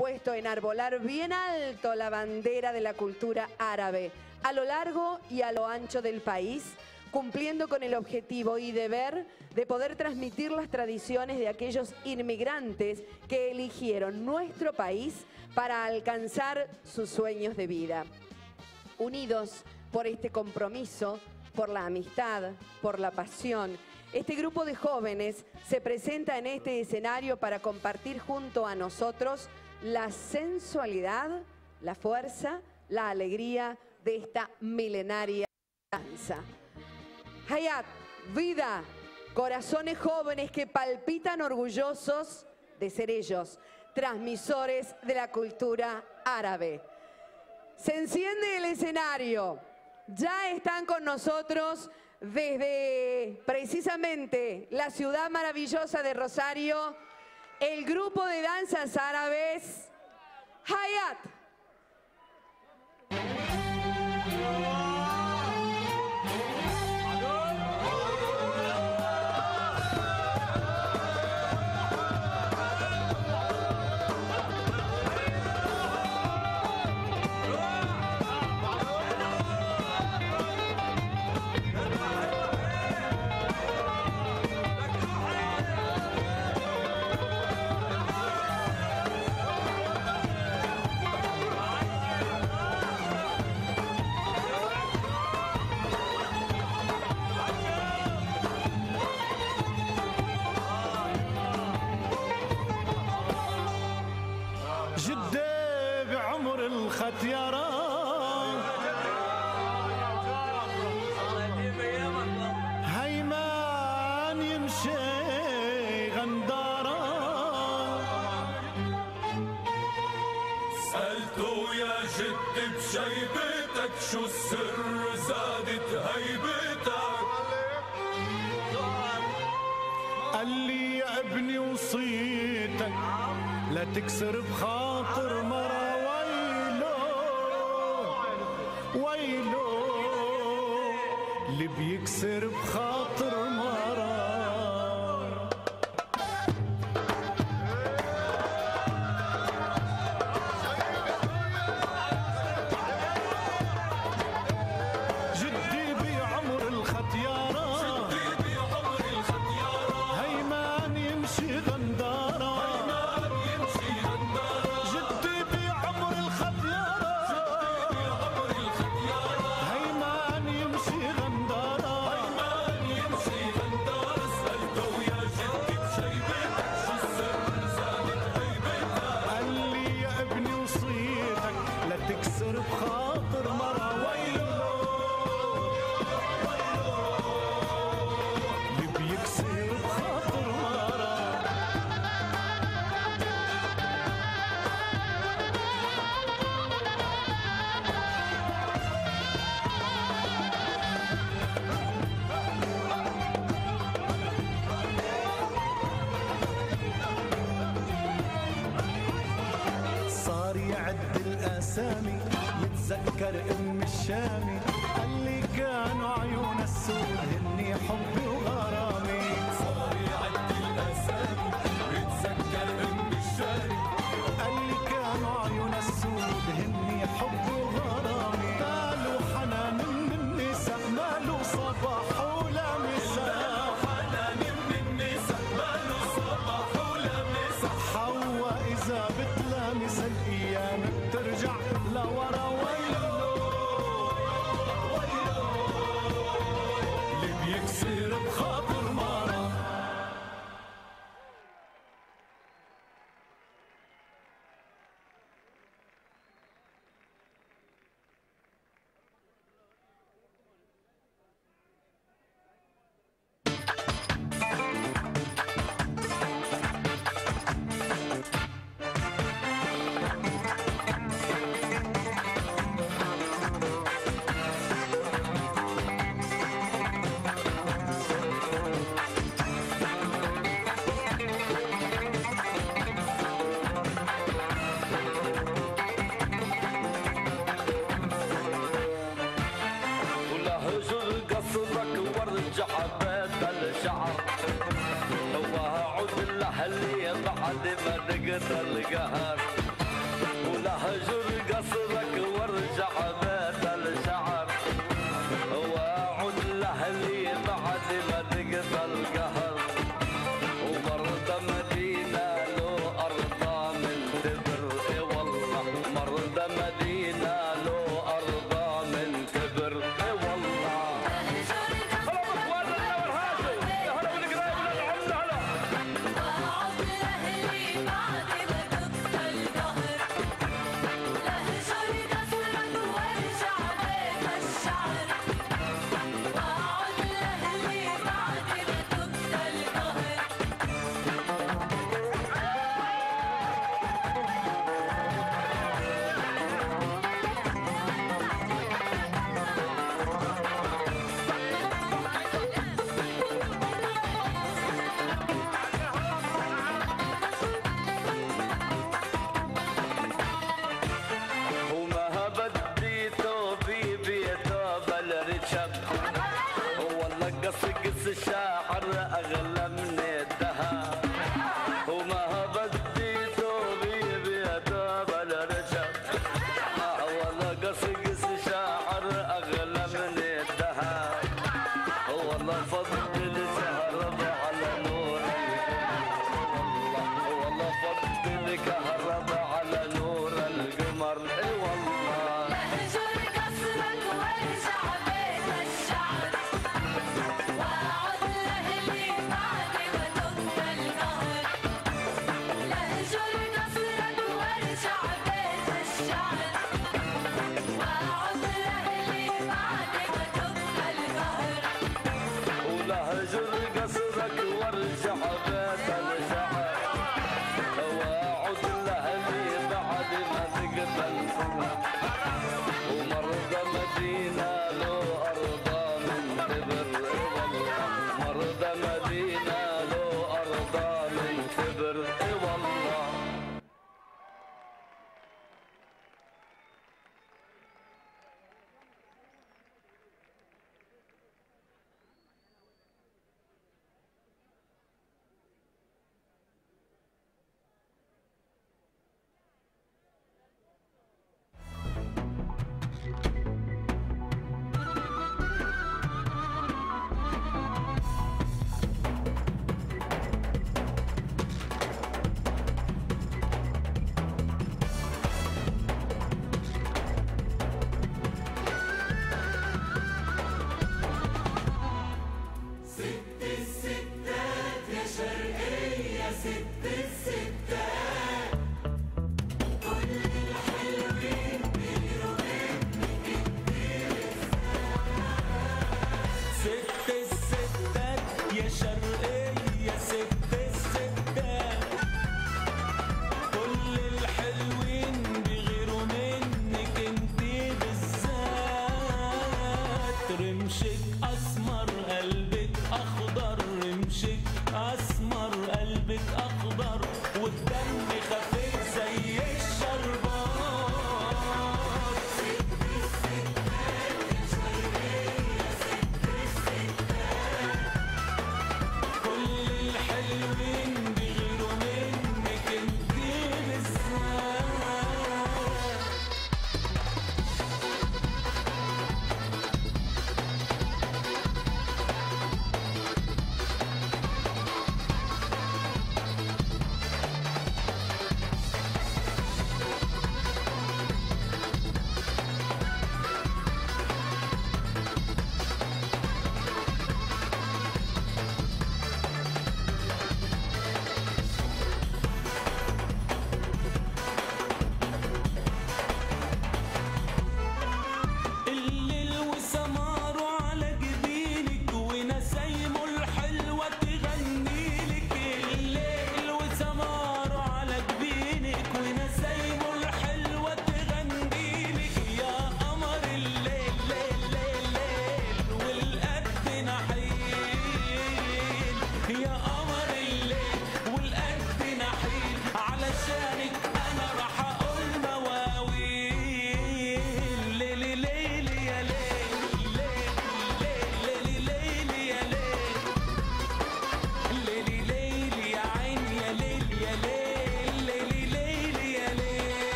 dispuesto a enarbolar bien alto la bandera de la cultura árabe a lo largo y a lo ancho del país, cumpliendo con el objetivo y deber de poder transmitir las tradiciones de aquellos inmigrantes que eligieron nuestro país para alcanzar sus sueños de vida. Unidos por este compromiso, por la amistad, por la pasión, este grupo de jóvenes se presenta en este escenario para compartir junto a nosotros la sensualidad, la fuerza, la alegría de esta milenaria danza. Hayat, vida, corazones jóvenes que palpitan orgullosos de ser ellos, transmisores de la cultura árabe. Se enciende el escenario. Ya están con nosotros desde precisamente la ciudad maravillosa de Rosario, el grupo de danzas árabes Hayat. سألته يا جد بشيبتك شو السر زادت هيبتك قال لي يا ابني وصيتك لا تكسر بخاطر مرة ويلو ويلو اللي بيكسر بخاطر يتذكر ام الشامي القهر قصرك وارجع بيت لاهلي بعد ما القهر ومرضى مدينه لو ارضى من تبر والله مرضى مدينه the shot.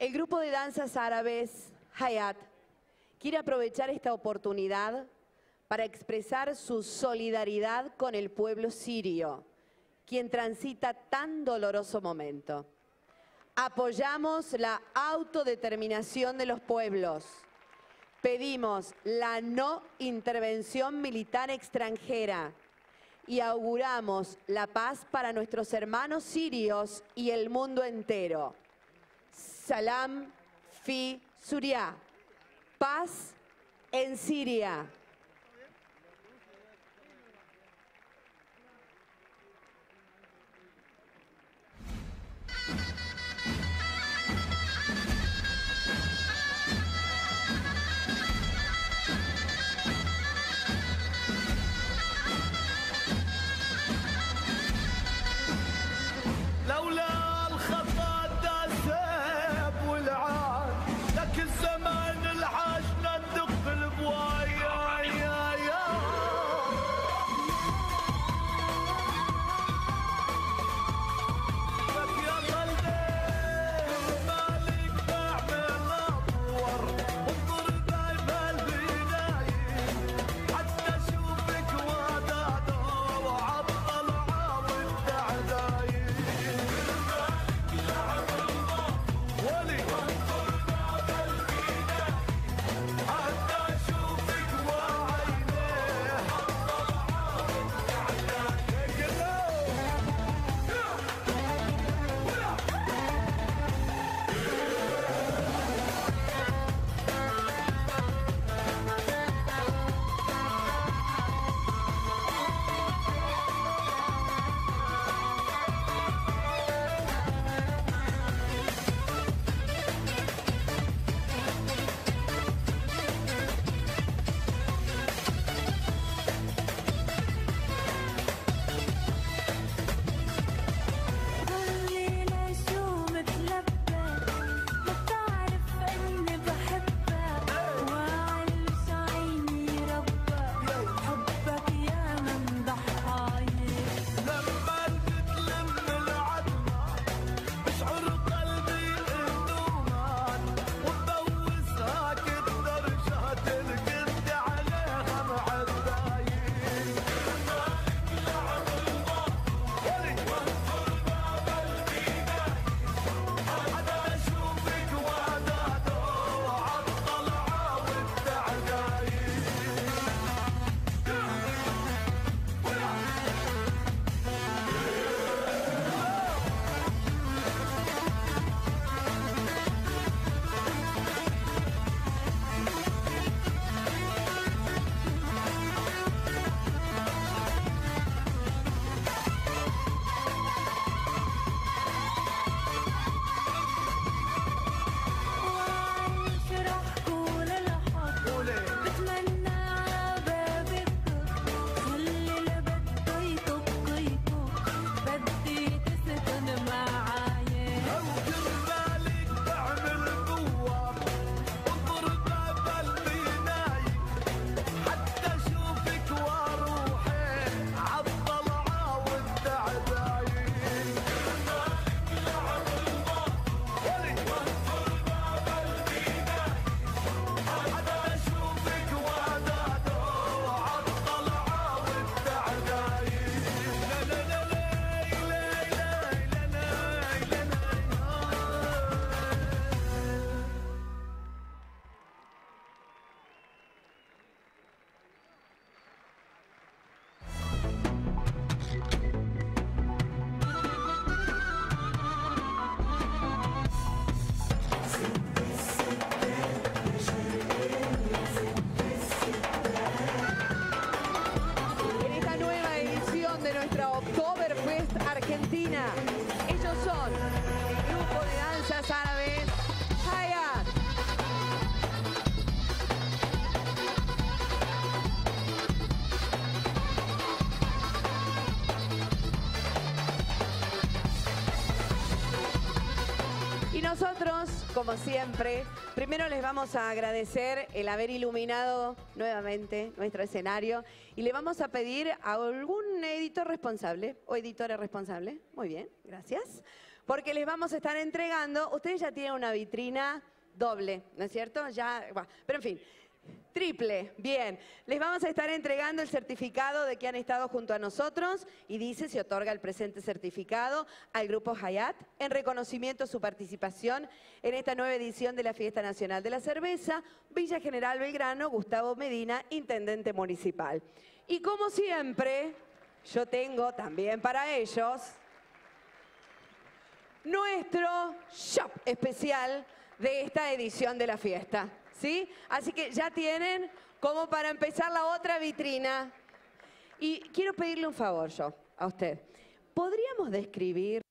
El grupo de danzas árabes Hayat quiere aprovechar esta oportunidad para expresar su solidaridad con el pueblo sirio, quien transita tan doloroso momento. Apoyamos la autodeterminación de los pueblos. Pedimos la no intervención militar extranjera y auguramos la paz para nuestros hermanos sirios y el mundo entero. Salam fi Suria. Paz en Siria. Nuestra Oktoberfest Argentina. Ellos son como siempre, primero les vamos a agradecer el haber iluminado nuevamente nuestro escenario y le vamos a pedir a algún editor responsable o editora responsable, muy bien, gracias, porque les vamos a estar entregando, ustedes ya tienen una vitrina doble, ¿no es cierto? Ya, bueno, pero en fin, triple, bien. Les vamos a estar entregando el certificado de que han estado junto a nosotros y dice, se otorga el presente certificado al Grupo Hayat en reconocimiento a su participación en esta nueva edición de la Fiesta Nacional de la Cerveza, Villa General Belgrano, Gustavo Medina, Intendente Municipal. Y como siempre, yo tengo también para ellos nuestro shop especial de esta edición de la fiesta. ¿Sí? Así que ya tienen como para empezar la otra vitrina. Y quiero pedirle un favor yo a usted. ¿Podríamos describir